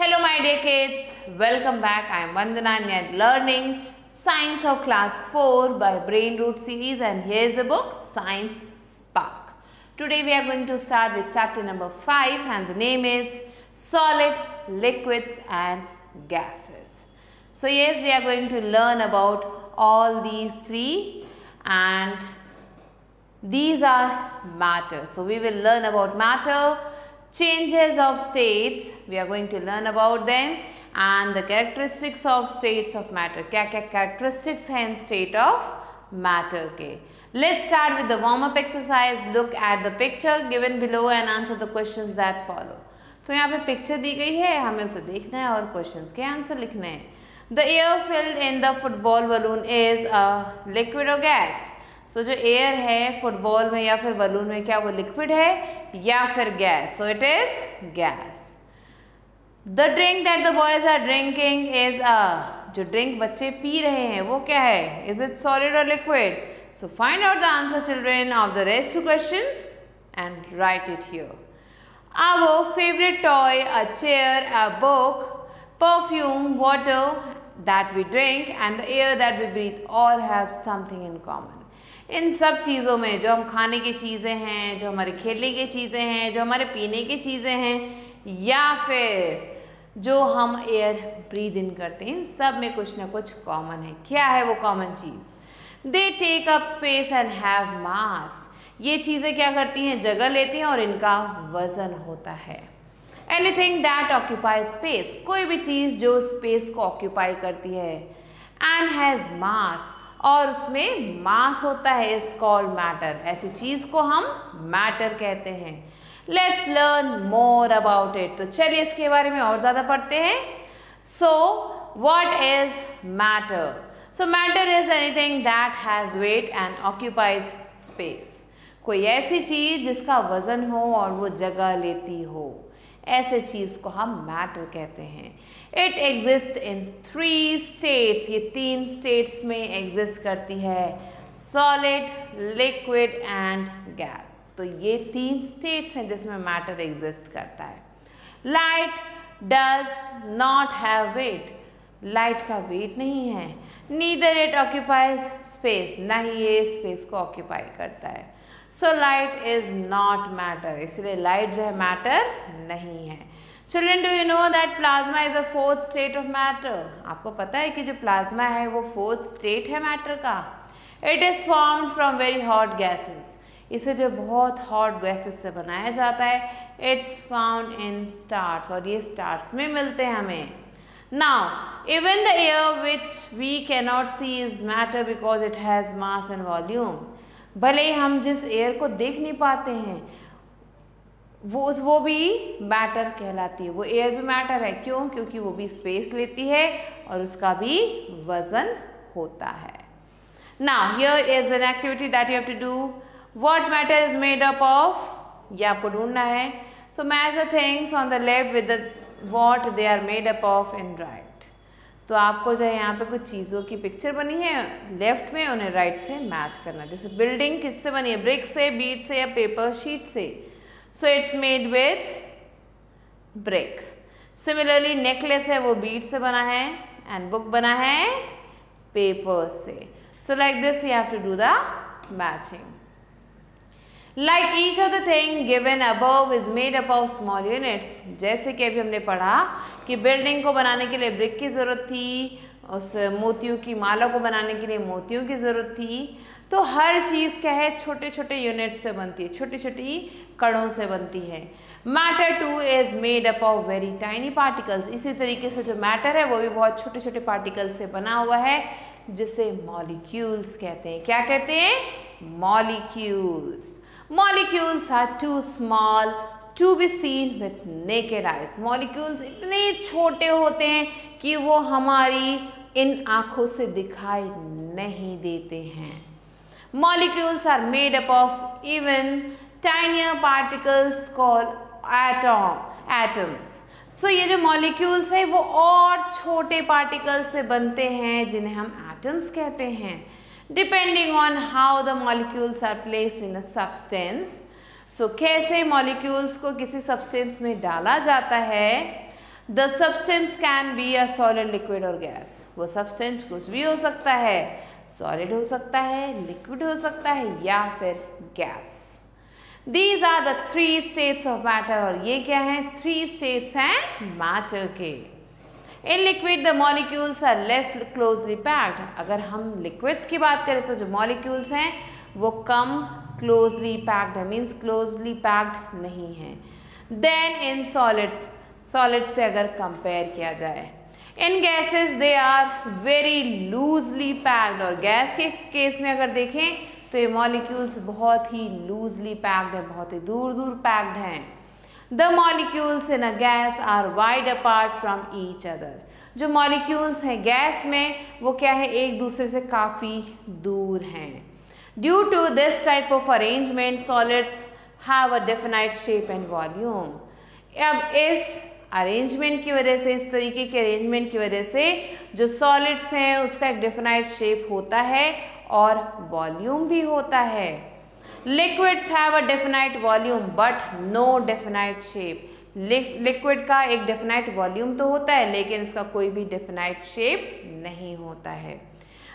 Hello my dear kids, welcome back. I am Vandana and we are learning Science of Class 4 by Brain Root series and here is the book Science Spark. Today we are going to start with chapter number 5 and the name is Solid, Liquids and Gases. So yes, we are going to learn about all these three and these are matter. So we will learn about matter, changes of states we are going to learn about them and the characteristics of states of matter क्या क्या characteristics हैं in state of matter के let's start with the warm up exercise look at the picture given below and answer the questions that follow तो यहाँ पे picture दी गई है हमें उसे देखना है और क्वेश्चंस के आंसर लिखने हैं the air filled in the football balloon is a liquid और गैस सो so, जो एयर है फुटबॉल में या फिर बलून में क्या वो लिक्विड है या फिर gas so it is gas the drink that the boys are drinking is a जो ड्रिंक बच्चे पी रहे हैं वो क्या है? इज़ इट सॉलिड और liquid so find out the answer children of the rest two question and write it here our favorite toy, a chair, a book, perfume, water that we drink and the air that we breathe all have something in common. इन सब चीज़ों में जो हम खाने की चीज़ें हैं, जो हमारे खेलने की चीज़ें हैं, जो हमारे पीने की चीज़ें हैं, या फिर जो हम एयर ब्रीद इन करते हैं, इन सब में कुछ ना कुछ कॉमन है। क्या है वो common cheese? They take up space and have mass ये चीज़ें क्या करती हैं? जगह लेती हैं और इनका वज़न होता है। एनीथिंग दैट ऑक्यूपाई स्पेस कोई भी चीज़ जो स्पेस को ऑक्यूपाई करती है एंड हैज़ मास और उसमें मास होता है इज़ कॉल्ड मैटर ऐसी चीज़ को हम मैटर कहते हैं। Let's learn more about it तो चलिए इसके बारे में और ज़्यादा पढ़ते हैं। So what is matter so matter is anything that has weight and occupies space कोई ऐसी चीज़ जिसका वज़न हो और वो जगह लेती हो। ऐसे चीज़ को हम मैटर कहते हैं। It exist in three states ये तीन स्टेट्स में एग्जिस्ट करती है. सॉलिड लिक्विड एंड गैस तो ये तीन स्टेट्स हैं जिसमें मैटर एग्जिस्ट करता है. Light does not have weight light का वेट नहीं है. नीदर इट ऑक्यूपाइज स्पेस ना ही ये स्पेस को ऑक्यूपाई करता है. So light is not matter इसलिए लाइट जो है मैटर नहीं है. Children do you know that plasma is a fourth state of matter आपको पता है कि जो प्लाज्मा है वो फोर्थ स्टेट है मैटर का? It is form from very hot gases इसे जो बहुत हॉट गैसेस से बनाया जाता है इट्स फाउंड इन स्टार्स और ये स्टार्स में मिलते हैं हमें। Now even the air which we cannot see is matter because it has mass and volume भले हम जिस एयर को देख नहीं पाते हैं वो वो भी मैटर कहलाती है। वो एयर भी मैटर है। क्यों? क्योंकि वो भी स्पेस लेती है और उसका भी वज़न होता है। ना here is an activity that you have to do what matter is made up of ये आपको ढूंढना है। So match the things on the left with what they are made up of in right तो आपको जो है यहाँ पे कुछ चीज़ों की पिक्चर बनी है। लेफ़्ट में उन्हें राइट से मैच करना। जैसे बिल्डिंग किससे बनी है? ब्रिक से बीट से या पेपर शीट से? So it's made with brick similarly necklace है, वो बीट से बना है एंड बुक बना है पेपर से. So like this you have to do the matching like each of the thing given above is made up of small units जैसे कि अभी हमने पढ़ा कि बिल्डिंग को बनाने के लिए ब्रिक की ज़रूरत थी, उस मोतियों की माला को बनाने के लिए मोतियों की ज़रूरत थी तो हर चीज़ क्या है छोटे छोटे यूनिट से बनती है। छोटी छोटी कणों से बनती है। Matter too is made up of very tiny particles इसी तरीके से जो मैटर है, वो भी बहुत छोटे छोटे पार्टिकल से बना हुआ है, जिसे मॉलिक्यूल्स कहते हैं। क्या कहते हैं? Molecules molecules are too small to be seen with naked eyes molecules इतने छोटे होते हैं कि वो हमारी इन आँखों से दिखाई नहीं देते हैं। Molecules are made up of even tinier particles call atom atoms so ये जो मॉलिक्यूल्स है, वो और छोटे पार्टिकल्स से बनते हैं, जिन्हें हम एटम्स कहते हैं। Depending on how the molecules are place in a substance so कैसे मॉलिक्यूल्स को किसी सब्सटेंस में डाला जाता है? The substance can be a solid liquid और गैस वो सब्सटेंस कुछ भी हो सकता है। सॉलिड हो सकता है लिक्विड हो सकता है, या फिर gas these are the three states of matter और ये क्या है? थ्री स्टेट्स हैं मैटर के। In liquid the molecules are less closely packed अगर हम लिक्विड्स की बात करें तो जो मॉलिक्यूल्स हैं, वो कम क्लोजली पैक्ड है मीन्स क्लोजली पैक्ड नहीं है। देन इन सॉलिड्स सॉलिड्स से अगर कंपेयर किया जाए in gases they are very loosely packed और गैस के केस में अगर देखें तो ये मॉलिक्यूल्स बहुत ही लूजली पैक्ड है, बहुत ही दूर दूर पैक्ड हैं। The molecules in a gas are wide apart from each other जो मॉलिक्यूल्स हैं गैस में, वो क्या है? एक दूसरे से काफ़ी दूर हैं। Due to this type of arrangement solids have a definite shape and volume अब इस अरेंजमेंट की वजह से, इस तरीके के अरेंजमेंट की वजह से जो सॉलिड्स हैं, उसका एक डिफिनाइट शेप होता है और वॉल्यूम भी होता है। Liquids have a definite volume but no definite shape liquid का एक डेफिनाइट वॉल्यूम तो होता है, लेकिन इसका कोई भी डेफिनाइट शेप नहीं होता है।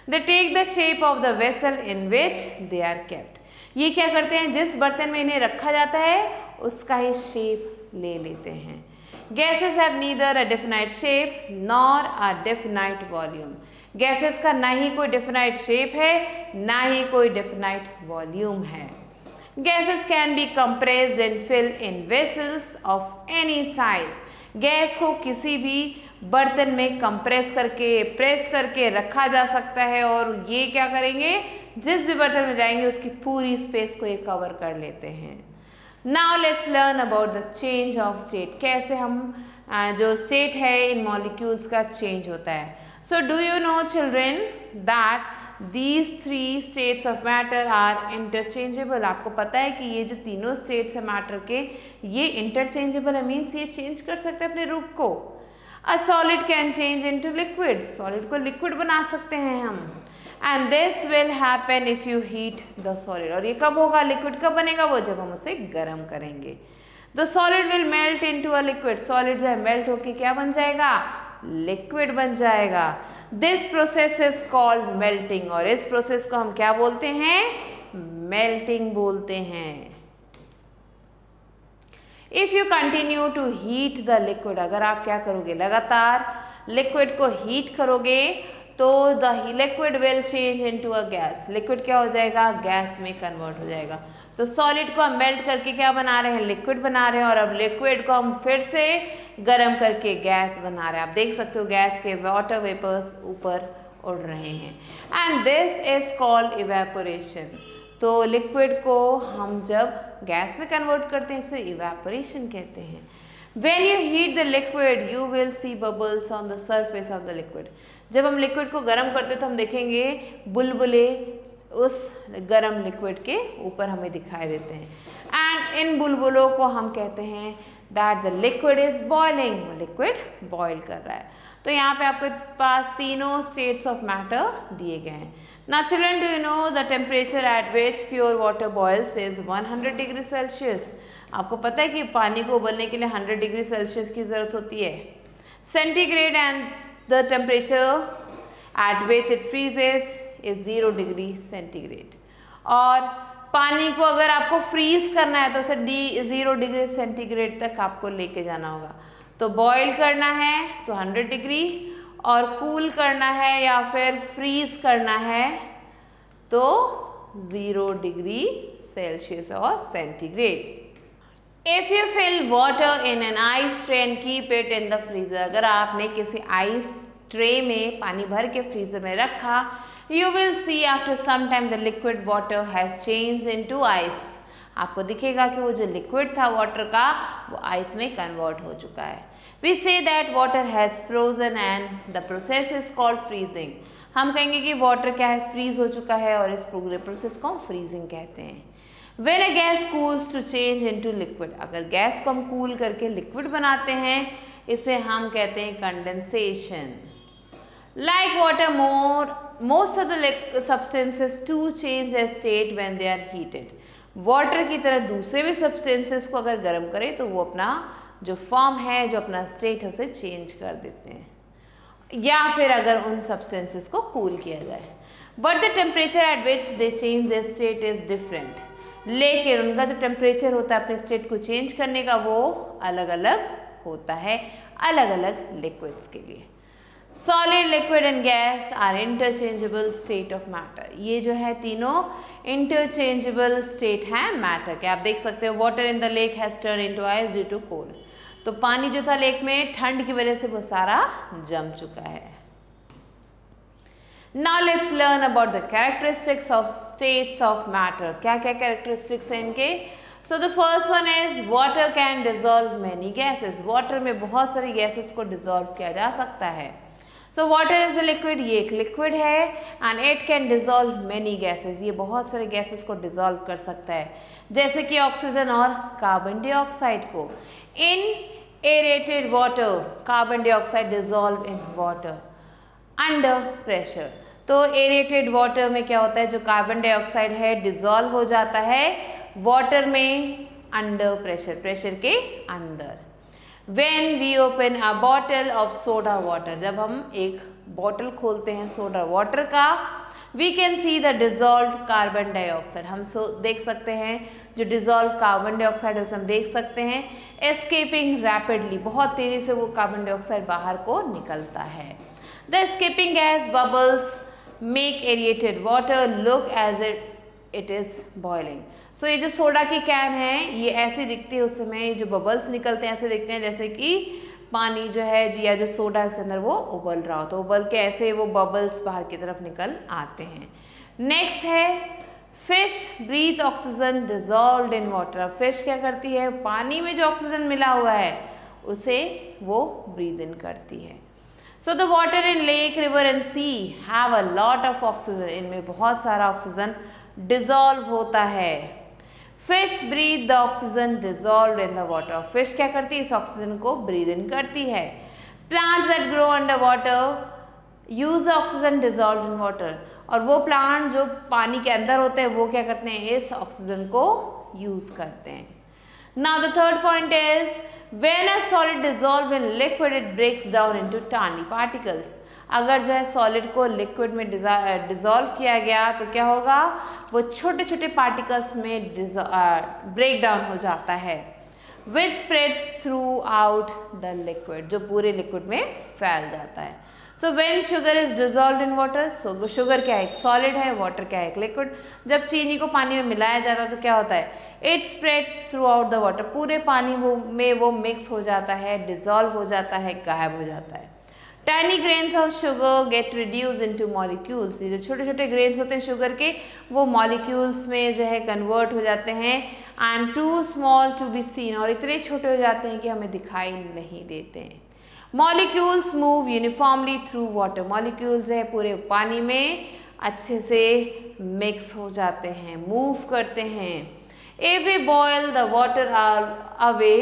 They take the shape of the vessel in which they are kept ये क्या करते हैं? जिस बर्तन में इन्हें रखा जाता है, उसका ही शेप ले लेते हैं। Gases have neither a definite shape nor a definite volume gases का ना ही कोई डेफिनाइट शेप है, ना ही कोई डेफिनाइट वॉल्यूम है। Gases can be compressed and fill in vessels of any size gas को किसी भी बर्तन में कंप्रेस करके प्रेस करके रखा जा सकता है और ये क्या करेंगे? जिस भी बर्तन में जाएँगे, उसकी पूरी स्पेस को ये कवर कर लेते हैं। Now let's learn about the change of state कैसे हम जो स्टेट है, इन मॉलिक्यूल्स का चेंज होता है। So do you know children that these three states of matter are interchangeable आपको पता है कि ये जो तीनों स्टेट्स है मैटर के, ये इंटरचेंजेबल है मीन्स ये चेंज कर सकते हैं अपने रूप को। A solid can change into liquid solid को लिक्विड बना सकते हैं हम। And this will happen if you heat the solid और ये कब होगा? लिक्विड कब बनेगा? वो जब हम उसे गर्म करेंगे। The solid will melt into a liquid solid जो है मेल्ट होके क्या बन जाएगा? लिक्विड बन जाएगा. This process is called melting और इस प्रोसेस को हम क्या बोलते हैं? मेल्टिंग बोलते हैं. If you continue to heat the liquid अगर आप क्या करोगे? लगातार लिक्विड को हीट करोगे तो the liquid will change into a gas liquid क्या हो जाएगा? गैस में कन्वर्ट हो जाएगा. तो सॉलिड को हम मेल्ट करके क्या बना रहे हैं? लिक्विड बना रहे हैं और अब लिक्विड को हम फिर से गर्म करके गैस बना रहे हैं। आप देख सकते हो गैस के वाटर वेपर्स ऊपर उड़ रहे हैं। And this is called evaporation तो लिक्विड को हम जब गैस में कन्वर्ट करते हैं, इसे इवेपोरेशन कहते हैं। When you heat the liquid you will see bubbles on the surface of the liquid जब हम लिक्विड को गर्म करते हैं तो हम देखेंगे बुलबुले उस गर्म लिक्विड के ऊपर हमें दिखाई देते हैं। एंड इन बुलबुलों को हम कहते हैं that the liquid is boiling वो लिक्विड बॉइल कर रहा है। तो यहाँ पे आपके पास तीनों स्टेट्स ऑफ़ मैटर दिए गए हैं। ना children do you know the temperature at which pure water boils is 100 degree Celsius आपको पता है कि पानी को उबलने के लिए 100 डिग्री सेल्सियस की ज़रूरत होती है। Centigrade and the temperature at which it freezes is zero degree centigrade और पानी को अगर आपको फ्रीज करना है तो उसे डी ज़ीरो डिग्री सेंटीग्रेड तक आपको लेके जाना होगा। तो बॉईल करना है तो 100 डिग्री और कूल करना है या फिर फ्रीज करना है तो ज़ीरो डिग्री सेल्सियस और centigrade if you fill water in an ice tray and keep it in the freezer अगर आपने किसी आइस ट्रे में पानी भर के फ्रीजर में रखा you will see after some time the liquid water has change into ice आपको दिखेगा कि वो जो लिक्विड था वाटर का, वो आइस में कन्वर्ट हो चुका है। We say that water has frozen and the process is called freezing हम कहेंगे कि वाटर क्या है? फ्रीज हो चुका है और इस पूरे प्रोसेस को हम फ्रीजिंग कहते हैं। When a gas cools to change into liquid अगर गैस को हम कूल cool करके लिक्विड बनाते हैं, इसे हम कहते हैं condensation like water more most of the substances to change a state when they are heated water की तरह दूसरे भी सब्सटेंसेस को अगर गर्म करें तो वो अपना जो फॉर्म है, जो अपना स्टेट है, उसे चेंज कर देते हैं। या फिर अगर उन सब्सटेंसेस को कूल किया जाए। But the temperature at which they change the state is different लेकिन उनका जो टेम्परेचर होता है, अपने स्टेट को चेंज करने का, वो अलग अलग होता है अलग अलग लिक्विड्स के लिए। Solid liquid and gas are interchangeable state of matter ये जो है तीनों इंटरचेंजेबल स्टेट है मैटर के। आप देख सकते हो water in the lake has turn into ice due to cold तो पानी जो था लेक में, ठंड की वजह से वो सारा जम चुका है। Now let's learn about the characteristics of states of matter. क्या क्या characteristics हैं इनके? So the first one is, water can dissolve many gases. Water में बहुत सारी gases को dissolve किया जा सकता है। So water is a liquid ये एक लिक्विड है and it can dissolve many gases ये बहुत सारे गैसेस को डिजोल्व कर सकता है। जैसे कि ऑक्सीजन और कार्बन डाइऑक्साइड को। In aerated water carbon dioxide dissolve in water under pressure तो एरेटेड वाटर में क्या होता है? जो कार्बन डाइऑक्साइड है डिजोल्व हो जाता है वाटर में अंडर प्रेशर प्रेशर के अंदर। When we open a bottle of soda water जब हम एक बॉटल खोलते हैं सोडा वाटर का we can see the dissolve carbon dioxide हम सो देख सकते हैं, जो डिजोल्व कार्बन डाइऑक्साइड उसे हम देख सकते हैं एस्केपिंग रैपिडली बहुत तेज़ी से वो कार्बन डाइऑक्साइड बाहर को निकलता है. The escaping gas bubbles make aerated water look as it is boiling so so, ये जो सोडा की कैन है ये ऐसे दिखती है उस समय ये जो बबल्स निकलते हैं ऐसे दिखते हैं जैसे कि पानी जो है जी या जो सोडा है उसके अंदर वो उबल रहा हो। तो उबल के ऐसे वो बबल्स बाहर की तरफ़ निकल आते हैं। नेक्स्ट है fish breathe oxygen dissolve in water fish क्या करती है? पानी में जो ऑक्सीजन मिला हुआ है उसे वो ब्रीद इन करती है। So the water in lake river and sea have a lot of oxygen इनमें बहुत सारा ऑक्सीजन डिजॉल्व होता है। Fish breathe the oxygen dissolve in the water fish क्या करती है? इस ऑक्सीजन को ब्रीद इन करती है। Plants that grow under water use oxygen dissolve in water और वो प्लांट जो पानी के अंदर होते हैं वो क्या करते हैं? इस ऑक्सीजन को यूज़ करते हैं। Now the third point is When a solid dissolve in liquid, it breaks down into tiny particles. अगर जो है सॉलिड को लिक्विड में डिजॉल्व किया गया तो क्या होगा? वो छोटे छोटे पार्टिकल्स में ब्रेक डाउन हो जाता है। Which spreads throughout the liquid जो पूरे लिक्विड में फैल जाता है। So when sugar is dissolve in water so sugar क्या है? एक सॉलिड है वाटर क्या है? एक लिक्विड जब चीनी को पानी में मिलाया जाता है तो क्या होता है? It spreads throughout the water पूरे पानी वो में वो मिक्स हो जाता है डिजॉल्व हो जाता है, गायब हो जाता है। Tiny grains of sugar get reduce into molecules ये जो छोटे छोटे ग्रेन्स होते हैं शुगर के, वो मॉलिक्यूल्स में जो है कन्वर्ट हो जाते हैं। And too small to be seen और इतने छोटे हो जाते हैं कि हमें दिखाई नहीं देते हैं। Molecules move uniformly through water molecules है पूरे पानी में अच्छे से मिक्स हो जाते हैं मूव करते हैं। If we boil the water away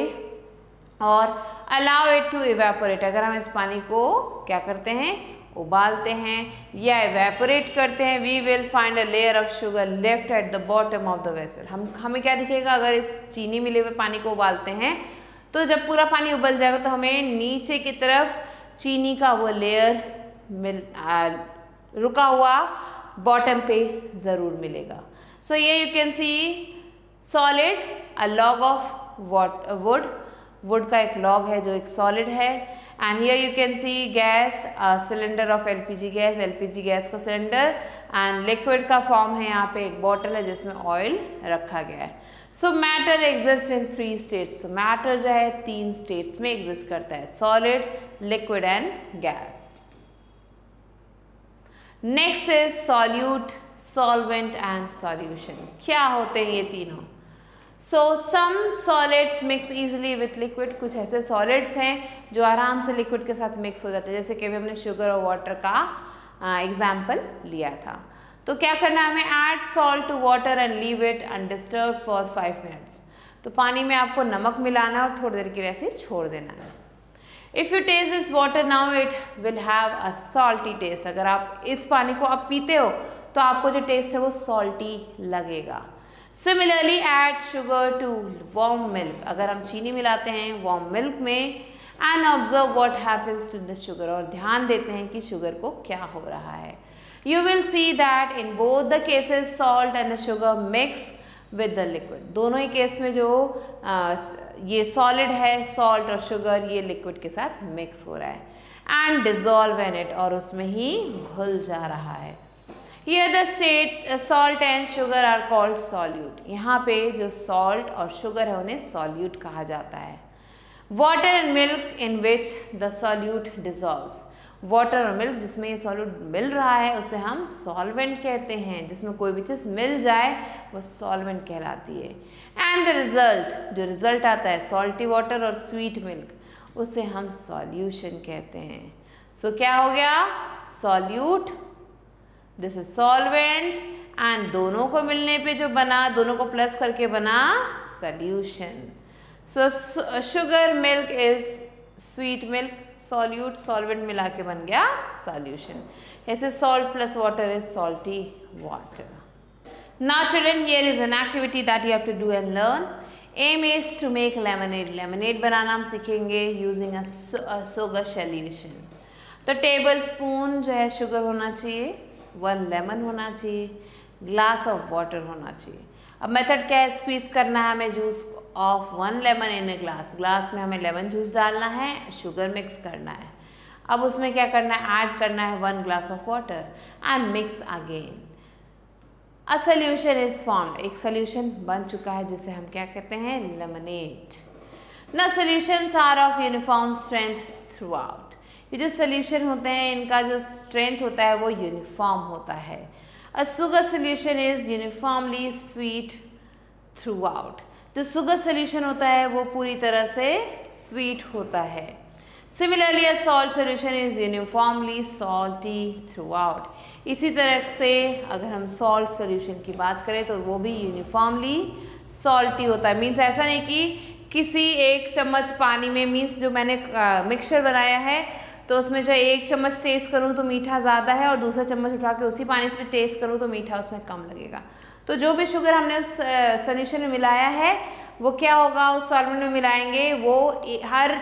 और अलाउ इट टू इवेपोरेट अगर हम इस पानी को क्या करते हैं? उबालते हैं या इवेपोरेट करते हैं we will find a layer of sugar left at the bottom of the vessel हम हमें क्या दिखेगा? अगर इस चीनी मिले हुए पानी को उबालते हैं तो जब पूरा पानी उबल जाएगा तो हमें नीचे की तरफ़ चीनी का वो लेयर मिल आ, रुका हुआ बॉटम पे ज़रूर मिलेगा. सो ये you can see solid a log of what wood wood का एक लॉग है जो एक सॉलिड है. And here you can see gas cylinder of LPG gas LPG gas का सिलेंडर एंड लिक्विड का फॉर्म है यहाँ पे एक बॉटल है जिसमें ऑयल रखा गया है. So matter exist in three states so matter जो है तीन स्टेट्स में एग्जिस्ट करता है. Solid liquid and gas next is solute solvent and solution क्या होते हैं ये तीनों? So some solids mix easily with liquid कुछ ऐसे सॉलिड्स हैं जो आराम से लिक्विड के साथ मिक्स हो जाते हैं। जैसे कि अभी हमने शुगर और वाटर का एग्ज़ाम्पल लिया था। तो क्या करना है हमें? Add salt to water and leave it undisturb for five minutes तो पानी में आपको नमक मिलाना और थोड़ी देर के लिए ऐसे छोड़ देना है। If you taste this water now it will have a salty taste अगर आप इस पानी को आप पीते हो तो आपको जो टेस्ट है वो सॉल्टी लगेगा। Similarly add sugar to warm milk अगर हम चीनी मिलाते हैं वॉम मिल्क में and observe what happens to the sugar और ध्यान देते हैं कि शुगर को क्या हो रहा है। You will see that in both the cases salt and the sugar mix with the liquid दोनों ही केस में जो आ, ये सॉलिड है सॉल्ट और शुगर ये लिक्विड के साथ मिक्स हो रहा है। एंड डिजॉल्व एन इट और उसमें ही घुल जा रहा है। ये the state salt and sugar are called solute यहाँ पे जो सॉल्ट और शुगर है उन्हें सॉल्यूट कहा जाता है। Water and milk in which the solute dissolves water और मिल्क जिसमें ये सॉल्यूट मिल रहा है उसे हम सॉल्वेंट कहते हैं। जिसमें कोई भी चीज़ मिल जाए वो सॉल्वेंट कहलाती है। एंड द रिज़ल्ट जो रिज़ल्ट आता है सॉल्टी वाटर और स्वीट मिल्क उसे हम सॉल्यूशन कहते हैं। सो so, क्या हो गया? Solute this is solvent and दोनों को मिलने पे जो बना दोनों को प्लस करके बना solution so sugar milk is sweet milk solute solvent मिला के बन गया सॉल्यूशन ऐसे salt plus water is salty water Now children here is an activity that you have to do and learn. Aim is to make lemonade. Lemonade बनाना हम सीखेंगे using a, a. तो tablespoon जो है sugar होना चाहिए one lemon होना चाहिए ग्लास ऑफ़ वाटर होना चाहिए। अब मेथड क्या है? स्क्वीज करना है हमें juice of one lemon in a glass glass में हमें लेमन जूस डालना है शुगर मिक्स करना है। अब उसमें क्या करना है? ऐड करना है one glass of water and mix again a solution is form एक सोल्यूशन बन चुका है, जिसे हम क्या कहते हैं? लेमनेट न solutions are of uniform strength throughout ये जो सोल्यूशन होते हैं, इनका जो स्ट्रेंथ होता है, वो यूनिफॉर्म होता है। A sugar solution is uniformly sweet throughout जो सुगर सोल्यूशन होता है, वो पूरी तरह से स्वीट होता है। Similarly a salt solution is uniformly salty throughout इसी तरह से अगर हम सॉल्ट सोल्यूशन की बात करें तो वो भी यूनिफॉर्मली सॉल्टी होता है। मीन्स ऐसा नहीं कि किसी एक चम्मच पानी में मीन्स जो मैंने मिक्सचर बनाया है तो उसमें जो एक चम्मच टेस्ट करूँ तो मीठा ज़्यादा है और दूसरा चम्मच उठा के उसी पानी से टेस्ट करूँ तो मीठा उसमें कम लगेगा। तो जो भी शुगर हमने उस सोल्यूशन में मिलाया है, वो क्या होगा? उस सॉल्वेंट में मिलाएँगे, वो हर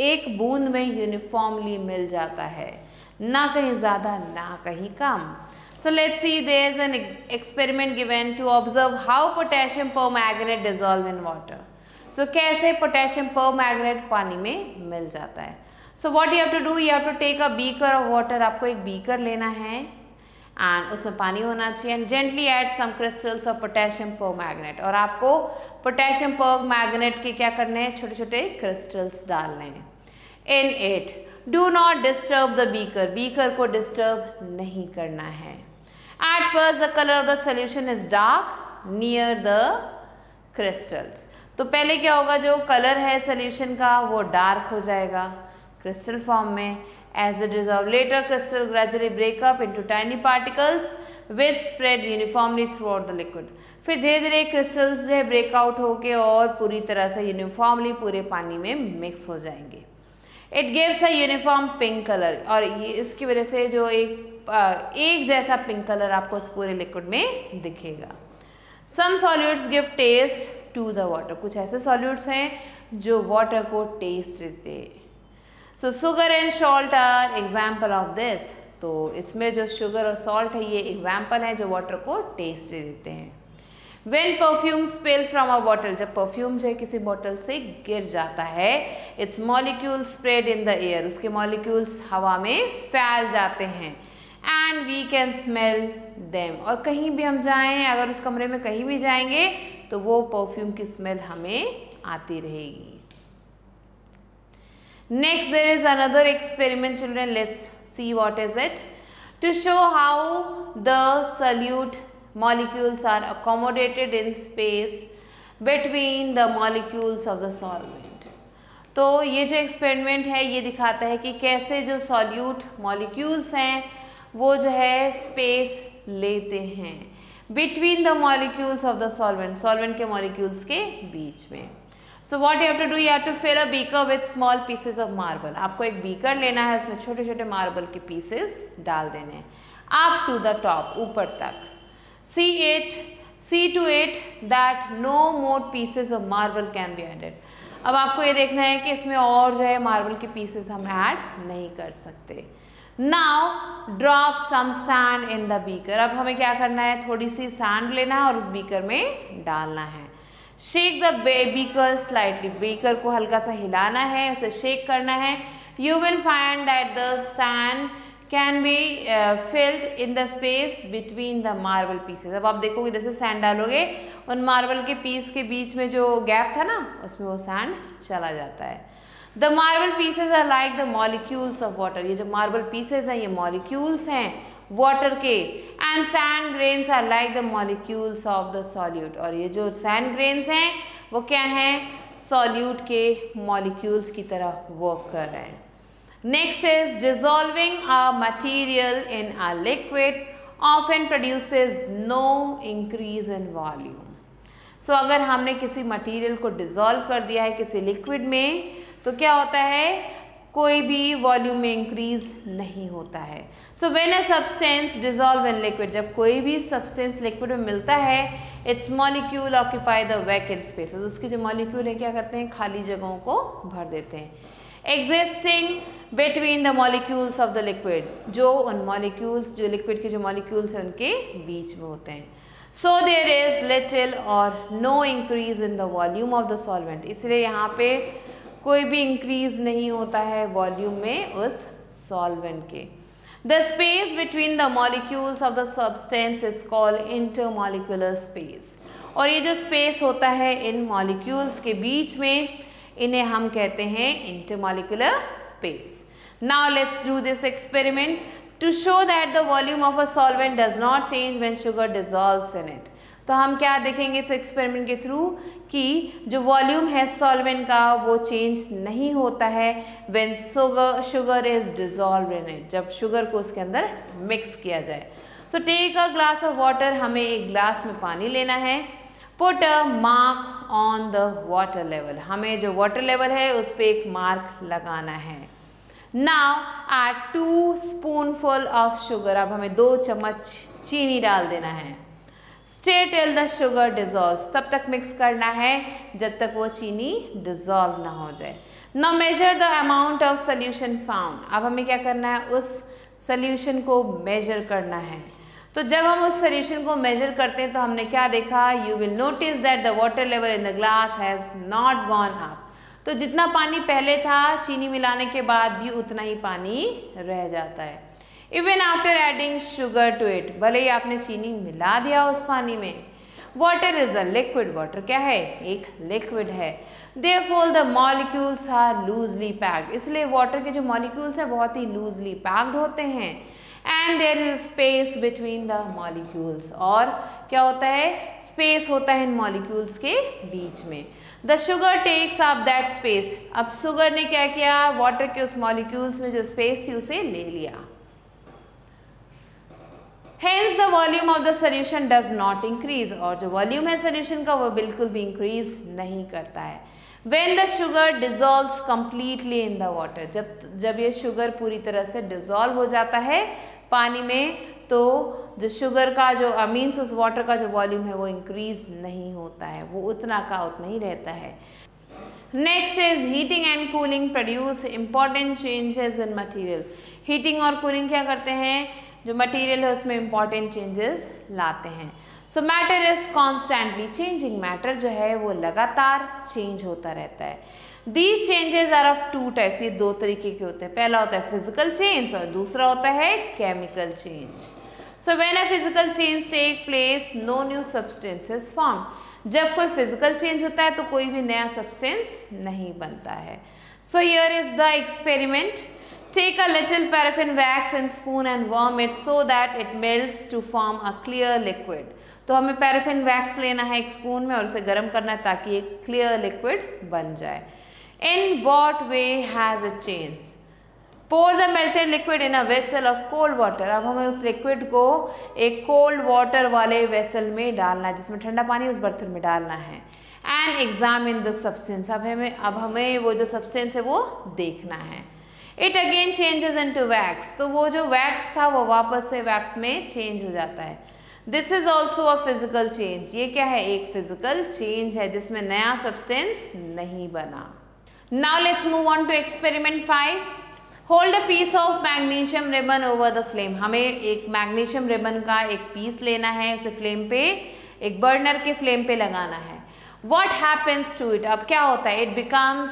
एक बूंद में यूनिफॉर्मली मिल जाता है। ना कहीं ज़्यादा, ना कहीं कम। So, let's see, there is an experiment given to observe how potassium permanganate dissolve in water. So, कैसे potassium permanganate पानी में मिल जाता है? So what you have to do you have to take a beaker of water. आपको एक beaker लेना है एंड उसमें पानी होना चाहिए and gently add some crystals of potassium permanganate और आपको पोटेशियम पर मैग्नेट के क्या करने हैं? छोटे छोटे क्रिस्टल्स डालने हैं. In it do not disturb the beaker beaker को डिस्टर्ब नहीं करना है. At first the colour of the solution is dark near the crystals तो पहले क्या होगा? जो कलर है सोल्यूशन का, वो डार्क हो जाएगा. क्रिस्टल फॉर्म में. As it dissolve later, crystal gradually break up into tiny particles which spread uniformly throughout the liquid. फिर धीरे धीरे क्रिस्टल्स जो है ब्रेकआउट होके और पूरी तरह से यूनिफॉर्मली पूरे पानी में मिक्स हो जाएँगे. It gives a uniform pink colour और ये इसकी वजह से जो एक एक जैसा पिंक कलर आपको उस पूरे लिक्विड में दिखेगा. Some solutes give taste to the water कुछ ऐसे सॉल्यूट्स हैं जो वाटर को टेस्ट देते हैं. So sugar and salt are example of this तो इसमें जो शुगर और सॉल्ट है, ये एग्ज़ाम्पल है जो वाटर को टेस्ट देते हैं। When perfume spill from a bottle जब परफ्यूम जो है किसी बॉटल से गिर जाता है its molecule spread in the air उसके मॉलिक्यूल्स हवा में फैल जाते हैं। And we can smell them और कहीं भी हम जाएँ, अगर उस कमरे में कहीं भी जाएँगे तो वो परफ्यूम की स्मेल हमें आती रहेगी। Next there is another experiment children let's see what is it. To show how the solute molecules are accommodated in space between the molecules of the solvent. तो ये जो एक्सपेरिमेंट है ये दिखाता है कि कैसे जो सॉल्यूट मॉलिक्यूल्स हैं वो जो है स्पेस लेते हैं between the molecules of the solvent solvent के मॉलिक्यूल्स के बीच में so what you have to do you have to fill a beaker with small pieces of marble आपको एक बीकर लेना है, उसमें छोटे छोटे मार्बल के पीसेस डाल देने अप टू द टॉप ऊपर तक। See it see to it that no more pieces of marble can be added अब आपको ये देखना है कि इसमें और जो है मार्बल के पीसेस हम ऐड नहीं कर सकते। Now drop some sand in the beaker अब हमें क्या करना है? थोड़ी सी सैंड लेना है और उस बीकर में डालना है। Shake the beaker slightly beaker को हल्का सा हिलाना है, उसे शेक करना है। You will find that the sand can be filled in the space between the marble pieces अब आप देखोगे जैसे सैंड डालोगे, उन मार्बल के पीस के बीच में जो गैप था ना, उसमें वो सैंड चला जाता है। The marble pieces are like the molecules of water ये जो मार्बल पीसेज हैं, ये मॉलिक्यूल्स हैं। वाटर के and sand grains are like the molecules of the solute और ये जो सैंड ग्रेन्स हैं, वो क्या हैं? सॉल्यूट के मॉलिक्यूल्स की तरह वर्क कर रहे हैं। Next is dissolving a material in a liquid of often produces no increase in volume so अगर हमने किसी मटेरियल को डिज़ोल्व कर दिया है किसी लिक्विड में तो क्या होता है? कोई भी वॉल्यूम में इंक्रीज नहीं होता है। So when a substance dissolve in liquid जब कोई भी सब्सटेंस लिक्विड में मिलता है its molecule occupy the vacant spaces उसके जो मॉलिक्यूल है, क्या करते हैं? खाली जगहों को भर देते हैं। Existing between the molecules of the liquid जो उन मॉलिक्यूल्स जो लिक्विड के जो मॉलिक्यूल्स हैं, उनके बीच में होते हैं। So there is little or no increase in the volume of the solvent इसलिए यहाँ पे कोई भी इंक्रीज नहीं होता है वॉल्यूम में उस सॉल्वेंट के। The space between the molecules of the substance is called intermolecular space और ये जो स्पेस होता है इन मॉलिक्यूल्स के बीच में, इन्हें हम कहते हैं intermolecular space now let's do this experiment to show that the volume of a solvent does not change when sugar dissolves in it. तो हम क्या देखेंगे इस एक्सपेरिमेंट के थ्रू कि जो वॉल्यूम है सॉल्वेंट का, वो चेंज नहीं होता है when sugar sugar is dissolve in it जब शुगर को उसके अंदर मिक्स किया जाए। So take a glass of water हमें एक ग्लास में पानी लेना है। Put a mark on the water level हमें जो वाटर लेवल है, उस पर एक मार्क लगाना है। Now add two spoonful of sugar अब हमें दो चम्मच चीनी डाल देना है। Stay till the sugar dissolve तब तक मिक्स करना है जब तक वो चीनी डिजोल्व ना हो जाए। न measure the amount of solution found अब हमें क्या करना है? उस सोल्यूशन को मेजर करना है। तो जब हम उस सोल्यूशन को मेजर करते हैं तो हमने क्या देखा? You will notice that the water level in the glass has not gone up तो जितना पानी पहले था, चीनी मिलाने के बाद भी उतना ही पानी रह जाता है। Even after adding sugar to it भले ही आपने चीनी मिला दिया उस पानी में। Water is a liquid water क्या है? एक लिक्विड है। Therefore the molecules are loosely packed इसलिए वाटर के जो मॉलिक्यूल्स हैं, बहुत ही लूजली पैक्ड होते हैं। And there is space between the molecules और क्या होता है? स्पेस होता है इन मॉलिक्यूल्स के बीच में। The sugar takes up that space अब शुगर ने क्या किया? वाटर के उस मॉलिक्यूल्स में जो स्पेस थी, उसे ले लिया। Hence the volume of the solution does not increase और जो वॉल्यूम है सोल्यूशन का, वो बिल्कुल भी इंक्रीज नहीं करता है। When the sugar dissolve completely in the water जब जब ये शुगर पूरी तरह से डिजोल्व हो जाता है पानी में तो जो शुगर का, जो मीन्स उस वाटर का जो वॉल्यूम है, वो इंक्रीज नहीं होता है। वो उतना का उतना ही रहता है। Next is heating and cooling produce important changes in material heating और कूलिंग क्या करते हैं? जो मटेरियल है, उसमें इंपॉर्टेंट चेंजेस लाते हैं। So matter is constantly changing matter जो है, वो लगातार चेंज होता रहता है। These changes are of two types ये दो तरीके के होते हैं। पहला होता है फ़िज़िकल चेंज और दूसरा होता है chemical change so when a physical change take place no new substances form जब कोई फ़िज़िकल चेंज होता है तो कोई भी नया सब्सटेंस नहीं बनता है। So here is the experiment take a little paraffin wax and spoon and warm it so that it melts to form a clear liquid तो हमें पैराफिन वैक्स लेना है एक स्पून में और उसे गर्म करना है ताकि एक क्लियर लिक्विड बन जाए. In what way has a change pour the melted liquid in a vessel of cold water अब हमें उस लिक्विड को एक कोल्ड वाटर वाले वेसल में डालना है, जिसमें ठंडा पानी उस बर्तन में डालना है. एंड एग्जामिन द सब्सटेंस अब हमें अब हमें वो जो सब्सटेंस है वो देखना है. It again changes into wax तो वो जो वैक्स था, वो वापस से वैक्स में चेंज हो जाता है। This is also a physical change ये क्या है? एक फ़िज़िकल चेंज है, जिसमें नया सब्सटेंस नहीं बना। Now let's move on to experiment five hold a piece of magnesium ribbon over the flame हमें एक मैग्नीशियम रिबन का एक पीस लेना है, उसे फ्लेम पे, एक बर्नर के फ्लेम पे लगाना है। वॉट हैपन्स टू इट अब क्या होता है? इट बिकम्स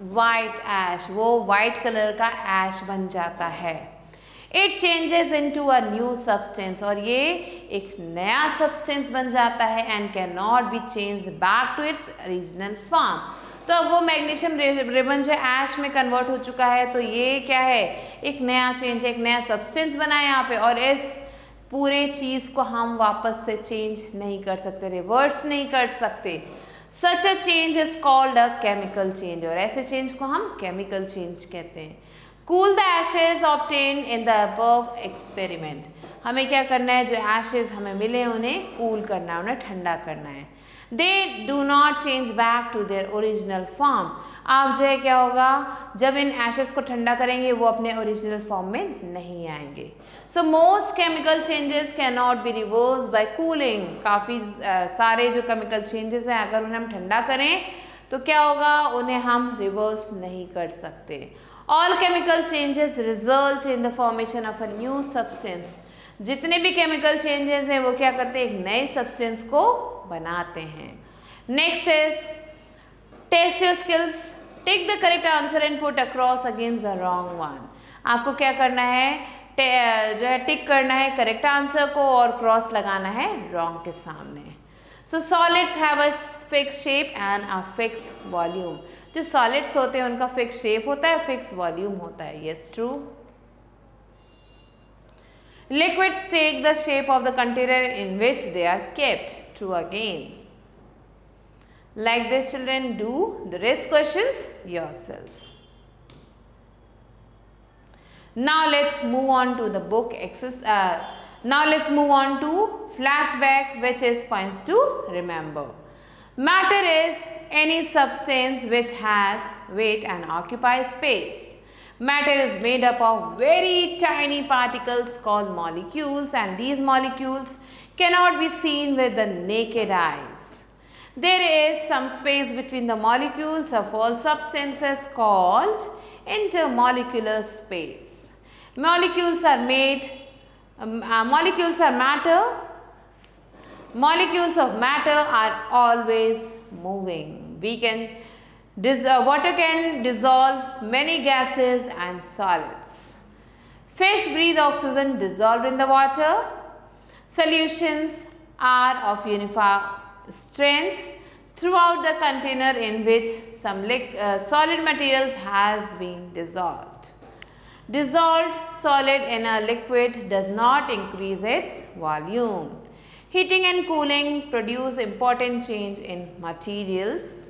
वाइट ऐश वो वाइट कलर का ऐश बन जाता है। It changes into a new substance और ये एक नया सब्सटेंस बन जाता है and can not be change back to its original form तो अब वो मैग्नीशियम रिबन जो ऐश में कन्वर्ट हो चुका है तो ये क्या है? एक नया चेंज एक नया सब्सटेंस बना है यहाँ पे और इस पूरे चीज़ को हम वापस से चेंज नहीं कर सकते रिवर्स नहीं कर सकते। Such a change is called a chemical change और ऐसे चेंज को हम केमिकल चेंज कहते हैं। Cool the ashes obtained in the above experiment हमें क्या करना है? जो एशेज हमें मिले उन्हें कूल cool करना है, उन्हें ठंडा करना है। They do not change back to their original form अब जो है क्या होगा? जब इन एशेज को ठंडा करेंगे, वो अपने ओरिजिनल फॉर्म में नहीं आएँगे। So most chemical changes can not be reverse by cooling काफ़ी सारे जो केमिकल चेंजेस हैं, अगर उन्हें हम ठंडा करें तो क्या होगा? उन्हें हम रिवर्स नहीं कर सकते। All chemical changes result in the formation of a new substance जितने भी केमिकल चेंजेस हैं, वो क्या करते हैं? एक नए सब्सटेंस को बनाते हैं। Next is test your skills tick the correct answer and put a cross against the wrong one आपको क्या करना है? जो है, टिक करना है करेक्ट आंसर को और क्रॉस लगाना है रॉन्ग के सामने। So solids have a fix shape and a fix volume जो सॉलिड्स होते हैं, उनका फिक्स शेप होता है फिक्स वॉल्यूम होता है। Yes true liquids take the shape of the container in which they are kept true again like this children do the rest question yourself now let's move on to the book uh, now let's move on to flashback which is points to remember matter is any substance which has weight and occupies space. Matter is made up of very tiny particles called molecules and these molecules cannot be seen with the naked eyes. There is some space between the molecules of all substances called intermolecular space. Molecules are made, um, uh, molecules are matter molecules of matter are always moving. We can, uh, water can dissolve many gases and solids. Fish breathe oxygen dissolved in the water. Solutions are of uniform strength throughout the container in which some uh, solid materials has been dissolved. Dissolved solid in a liquid does not increase its volume. Heating and cooling produce important change in materials.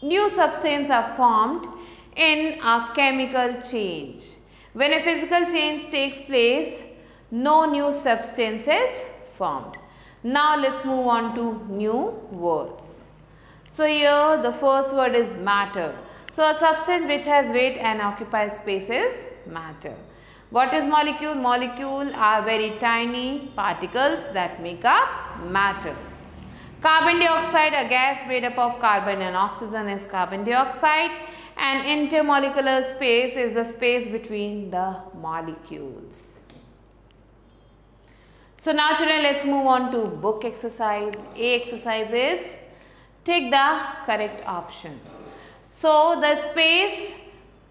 New substances are formed in a chemical change. When a physical change takes place, no new substance is formed. Now let's move on to new words. So here the first word is matter. So a substance which has weight and occupies space is matter. What is molecule? Molecule are very tiny particles that make up matter. Carbon dioxide, a gas made up of carbon and oxygen is carbon dioxide and intermolecular space is the space between the molecules. So now children let's move on to book exercise. A exercise is take the correct option. So, the space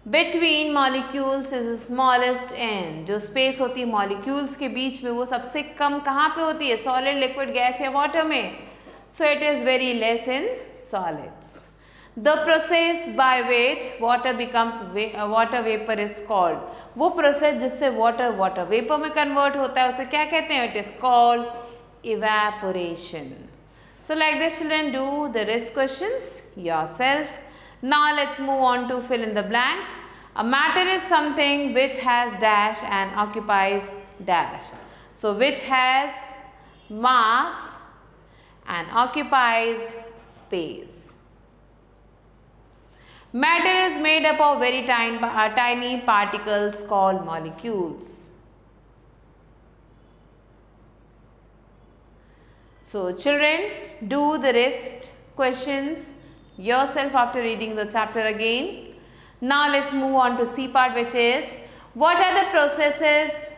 between molecules is smallest in जो space होती है molecules के बीच में, वो सबसे कम कहाँ पे होती है? सॉलिड लिक्विड गैस या वाटर में? So it is very less in solids the process by which water becomes water vapour is called वो प्रोसेस जिससे वाटर वाटर वेपर में कन्वर्ट होता है, उसे क्या कहते हैं? It is called evaporation so like this children do the rest question yourself Now let's move on to fill in the blanks. A matter is something which has dash and occupies dash. So which has mass and occupies space. Matter is made up of very tiny, uh, tiny particles called molecules. So children, do the rest questions yourself after reading the chapter again. Now let's move on to C part which is what are the processes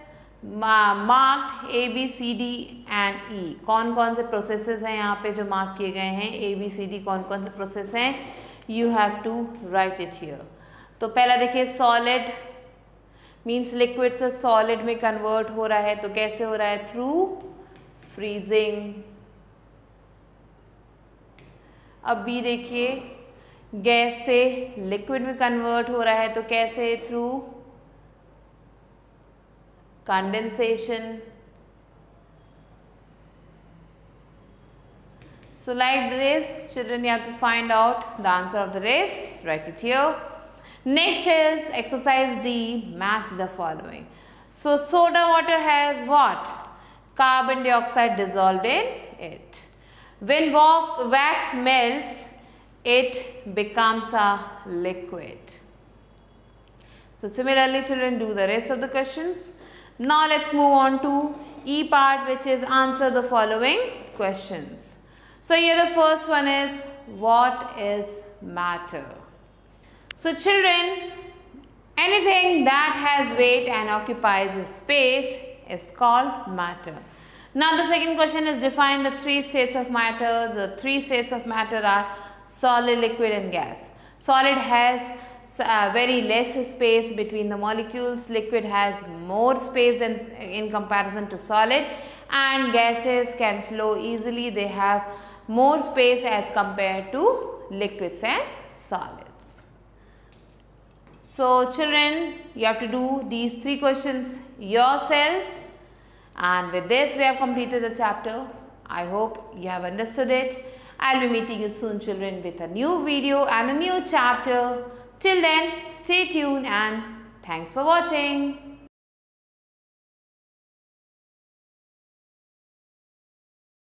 marked A, B, C, D and E? कौन कौन से processes हैं यहाँ पे जो mark किए गए हैं A, B, C, D कौन कौन से process हैं You have to write it here. तो पहला देखिए solid means liquid से solid में convert हो रहा है तो कैसे हो रहा है through freezing अब बी देखिए, गैस से लिक्विड में कन्वर्ट हो रहा है तो कैसे? Through condensation so like this children you have to find out the answer of the rest write it here next is exercise D match the following so soda water has what carbon dioxide dissolve in it When wax melts, it becomes a liquid. So similarly children do the rest of the questions. Now let's move on to E part which is answer the following questions. So here the first one is what is matter? So children anything that has weight and occupies a space is called matter. Now the second question is define the three states of matter. The three states of matter are solid, liquid and gas. Solid has uh, very less space between the molecules. Liquid has more space than in comparison to solid and gases can flow easily. They have more space as compared to liquids and solids. So children, you have to do these three questions yourself and with this we have completed the chapter. I hope you have understood it. I'll be meeting you soon children with a new video and a new chapter. Till then stay tuned and thanks for watching.